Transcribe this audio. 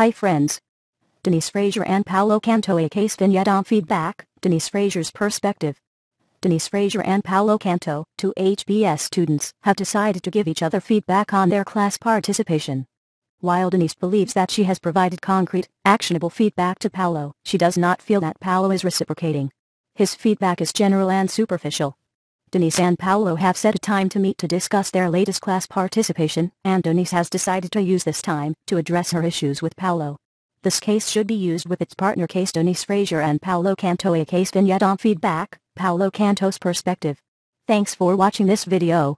Hi friends. Denise Frazer and Paolo Canto a case vignette on feedback, Denise Frazer's perspective. Denise Frazer and Paolo Canto, two HBS students, have decided to give each other feedback on their class participation. While Denise believes that she has provided concrete, actionable feedback to Paolo, she does not feel that Paolo is reciprocating. His feedback is general and superficial. Denise and Paolo have set a time to meet to discuss their latest class participation, and Denise has decided to use this time to address her issues with Paolo. This case should be used with its partner case Denise Frazer and Paolo Canto a case vignette on feedback, Paolo Canto's perspective. Thanks for watching this video.